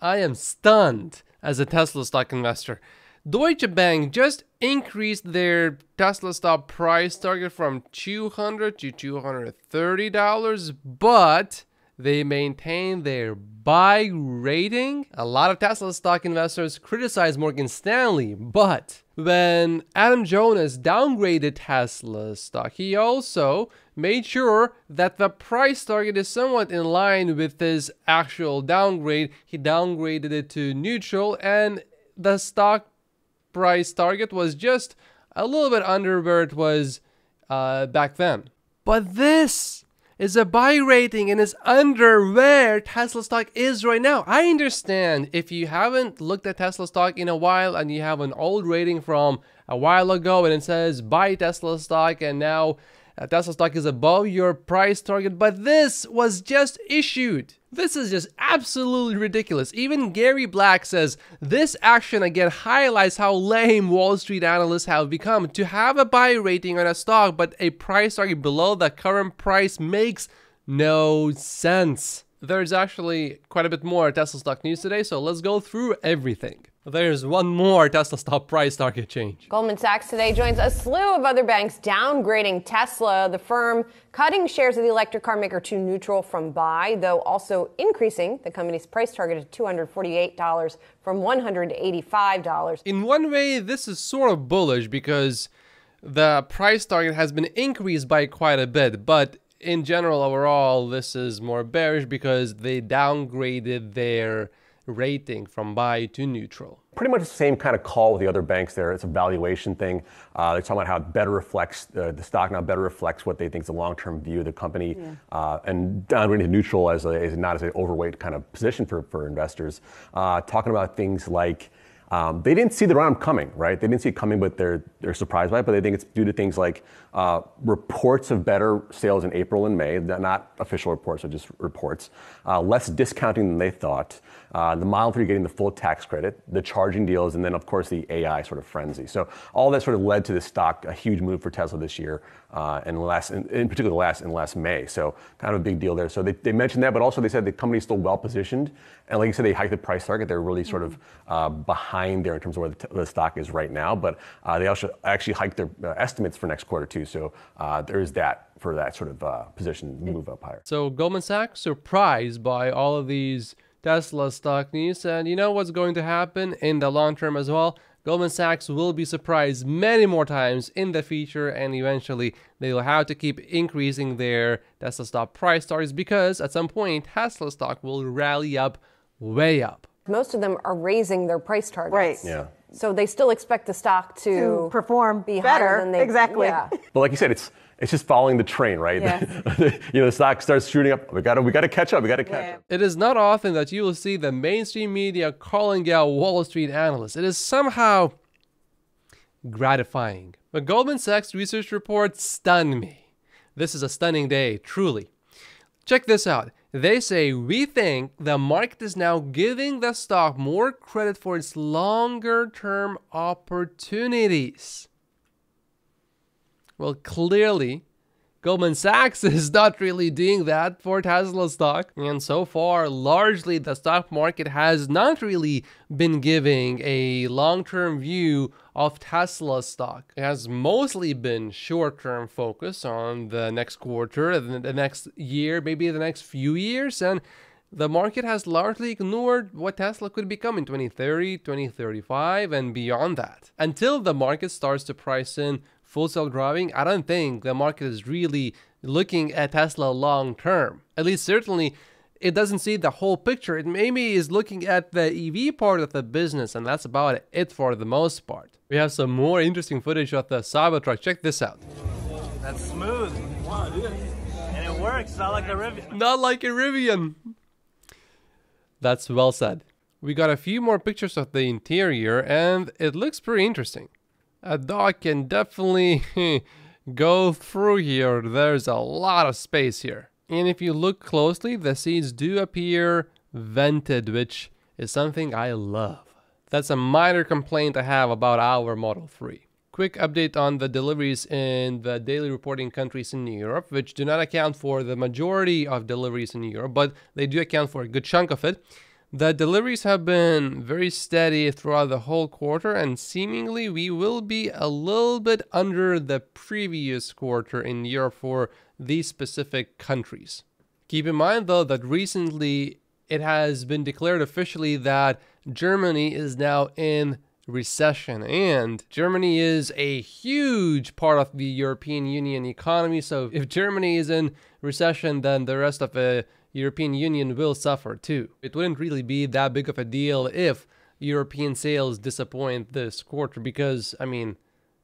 I am stunned as a Tesla stock investor. Deutsche Bank just increased their Tesla stock price target from 200 to 230 dollars, but they maintain their buy rating. A lot of Tesla stock investors criticize Morgan Stanley, but when Adam Jonas downgraded Tesla stock, he also made sure that the price target is somewhat in line with his actual downgrade. He downgraded it to neutral, and the stock price target was just a little bit under where it was uh, back then. But this is a buy rating and is under where Tesla stock is right now. I understand if you haven't looked at Tesla stock in a while and you have an old rating from a while ago and it says buy Tesla stock and now uh, Tesla stock is above your price target, but this was just issued. This is just absolutely ridiculous. Even Gary Black says this action again highlights how lame Wall Street analysts have become. To have a buy rating on a stock but a price target below the current price makes no sense. There's actually quite a bit more Tesla stock news today, so let's go through everything. There's one more Tesla stock price target change. Goldman Sachs today joins a slew of other banks downgrading Tesla, the firm cutting shares of the electric car maker to neutral from buy, though also increasing the company's price target to $248 from $185. In one way, this is sort of bullish because the price target has been increased by quite a bit, but in general, overall, this is more bearish because they downgraded their rating from buy to neutral. Pretty much the same kind of call with the other banks there. It's a valuation thing. Uh, they're talking about how it better reflects uh, the stock now better reflects what they think is the long-term view of the company, yeah. uh, and downgrading to neutral as, a, as not as an overweight kind of position for, for investors. Uh, talking about things like um, they didn't see the round coming, right? They didn't see it coming, but they're they're surprised by it. But they think it's due to things like uh, reports of better sales in April and May, not official reports, but just reports. Uh, less discounting than they thought. Uh, the Model three getting the full tax credit, the charging deals, and then of course the AI sort of frenzy. So all that sort of led to the stock a huge move for Tesla this year, uh, and last in, in particular last in last May. So kind of a big deal there. So they, they mentioned that, but also they said the company's still well positioned, and like you said, they hiked the price target. They're really sort of uh, behind there in terms of where the, t- the stock is right now, but uh, they also actually hiked their uh, estimates for next quarter too. So uh, there is that for that sort of uh, position move up higher. So Goldman Sachs surprised by all of these Tesla stock news. And you know what's going to happen in the long term as well? Goldman Sachs will be surprised many more times in the future, and eventually they will have to keep increasing their Tesla stock price targets because at some point Tesla stock will rally up way up. Most of them are raising their price targets. Right. Yeah. So they still expect the stock to, to perform be better. than they exactly. Yeah. But like you said, it's it's just following the train, right? you know, the stock starts shooting up. We got to we got to catch up. We got to catch yeah. up. It is not often that you will see the mainstream media calling out Wall Street analysts. It is somehow gratifying. But Goldman Sachs research report stunned me. This is a stunning day, truly. Check this out. They say we think the market is now giving the stock more credit for its longer term opportunities. Well, clearly, Goldman Sachs is not really doing that for Tesla stock. And so far, largely the stock market has not really been giving a long term view of Tesla stock. It has mostly been short term focus on the next quarter, the next year, maybe the next few years. And the market has largely ignored what Tesla could become in 2030, 2035, and beyond that. Until the market starts to price in full self driving, I don't think the market is really looking at Tesla long term. At least, certainly, it doesn't see the whole picture. It maybe is looking at the EV part of the business, and that's about it for the most part. We have some more interesting footage of the Cybertruck. Check this out. That's smooth. Wow, dude. And it works, not like a Rivian. Not like a Rivian. That's well said. We got a few more pictures of the interior, and it looks pretty interesting a dog can definitely go through here. There's a lot of space here. And if you look closely, the seats do appear vented, which is something I love. That's a minor complaint I have about our Model 3. Quick update on the deliveries in the daily reporting countries in Europe, which do not account for the majority of deliveries in Europe, but they do account for a good chunk of it. The deliveries have been very steady throughout the whole quarter, and seemingly we will be a little bit under the previous quarter in Europe for these specific countries. Keep in mind, though, that recently it has been declared officially that Germany is now in recession. And Germany is a huge part of the European Union economy. So if Germany is in recession, then the rest of the European Union will suffer too. It wouldn't really be that big of a deal if European sales disappoint this quarter because, I mean,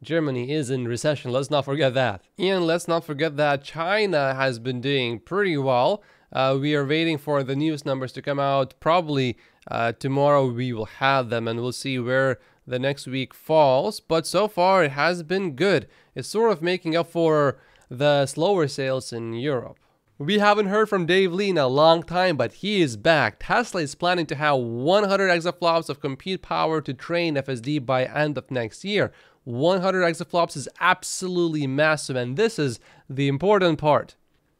Germany is in recession. Let's not forget that. And let's not forget that China has been doing pretty well. Uh, we are waiting for the news numbers to come out. Probably uh, tomorrow we will have them and we'll see where the next week falls. But so far it has been good. It's sort of making up for the slower sales in Europe. We haven't heard from Dave Lee in a long time, but he is back. Tesla is planning to have 100 exaflops of compute power to train FSD by end of next year. 100 exaflops is absolutely massive, and this is the important part.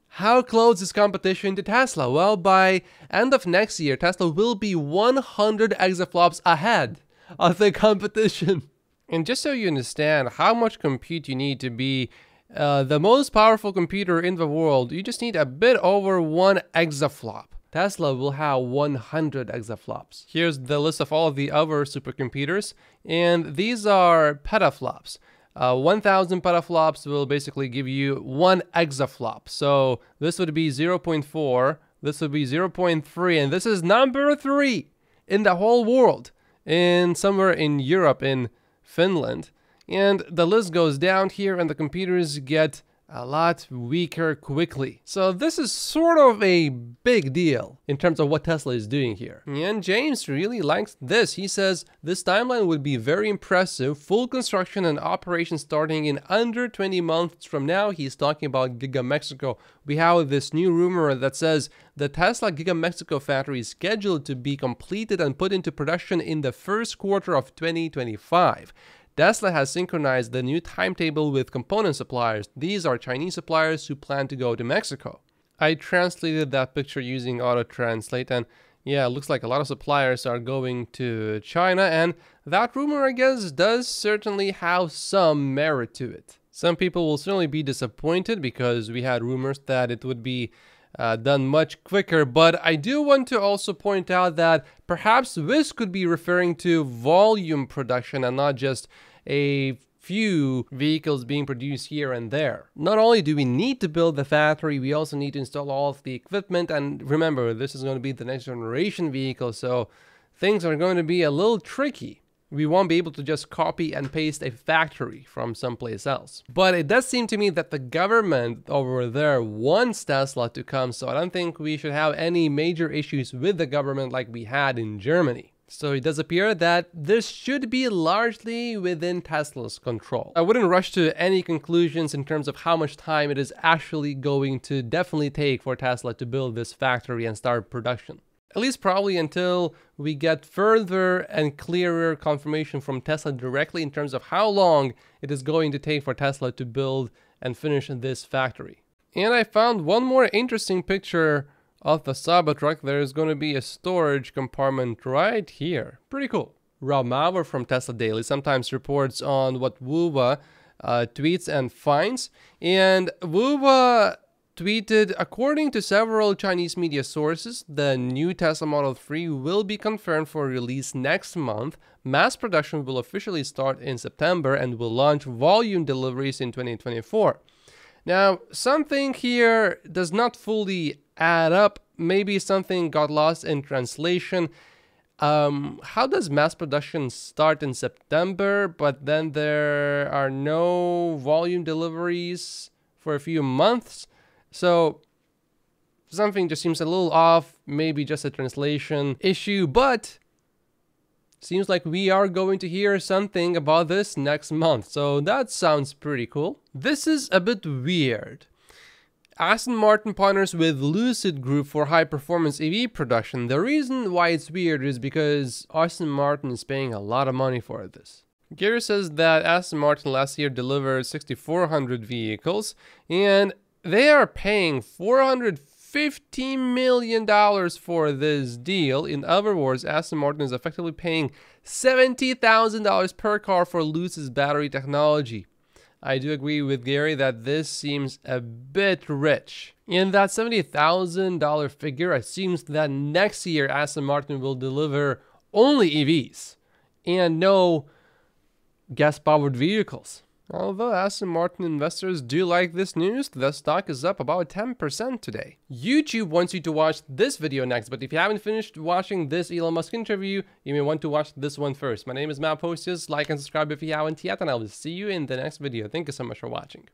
How close is competition to Tesla? Well, by end of next year, Tesla will be 100 exaflops ahead of the competition. And just so you understand how much compute you need to be uh, the most powerful computer in the world, you just need a bit over one exaflop. Tesla will have 100 exaflops. Here's the list of all of the other supercomputers, and these are petaflops. Uh, 1000 petaflops will basically give you one exaflop. So this would be 0.4, this would be 0.3, and this is number three in the whole world, in somewhere in Europe, in Finland. And the list goes down here and the computers get a lot weaker quickly. So this is sort of a big deal in terms of what Tesla is doing here. And James really likes this. He says this timeline would be very impressive. Full construction and operation starting in under 20 months from now. He's talking about Giga Mexico. We have this new rumor that says the Tesla Giga Mexico factory is scheduled to be completed and put into production in the first quarter of 2025. Tesla has synchronized the new timetable with component suppliers. These are Chinese suppliers who plan to go to Mexico. I translated that picture using auto translate and yeah, it looks like a lot of suppliers are going to China and that rumor I guess does certainly have some merit to it. Some people will certainly be disappointed because we had rumors that it would be uh, done much quicker. But I do want to also point out that perhaps this could be referring to volume production and not just a few vehicles being produced here and there. Not only do we need to build the factory, we also need to install all of the equipment. And remember, this is going to be the next generation vehicle, so things are going to be a little tricky we won't be able to just copy and paste a factory from someplace else. But it does seem to me that the government over there wants Tesla to come, so I don't think we should have any major issues with the government like we had in Germany. So it does appear that this should be largely within Tesla's control. I wouldn't rush to any conclusions in terms of how much time it is actually going to definitely take for Tesla to build this factory and start production at least probably until we get further and clearer confirmation from Tesla directly in terms of how long it is going to take for Tesla to build and finish this factory. And I found one more interesting picture of the Cybertruck. There's going to be a storage compartment right here. Pretty cool. Rob Maurer from Tesla Daily sometimes reports on what Wuwa uh, tweets and finds. And Wuwa tweeted, according to several Chinese media sources, the new Tesla Model 3 will be confirmed for release next month. Mass production will officially start in September and will launch volume deliveries in 2024. Now, something here does not fully add up. Maybe something got lost in translation. Um, how does mass production start in September, but then there are no volume deliveries for a few months? So something just seems a little off, maybe just a translation issue, but seems like we are going to hear something about this next month. So that sounds pretty cool. This is a bit weird. Aston Martin partners with Lucid Group for high performance EV production. The reason why it's weird is because Aston Martin is paying a lot of money for this. Gary says that Aston Martin last year delivered 6,400 vehicles, and they are paying 450 million dollars for this deal. In other words, Aston Martin is effectively paying $70,000 per car for Lucid's battery technology. I do agree with Gary that this seems a bit rich. In that $70,000 figure assumes that next year Aston Martin will deliver only EVs and no gas powered vehicles. Although Aston Martin investors do like this news, the stock is up about 10% today. YouTube wants you to watch this video next, but if you haven't finished watching this Elon Musk interview, you may want to watch this one first. My name is Matt Pocius. Like and subscribe if you haven't yet, and I will see you in the next video. Thank you so much for watching.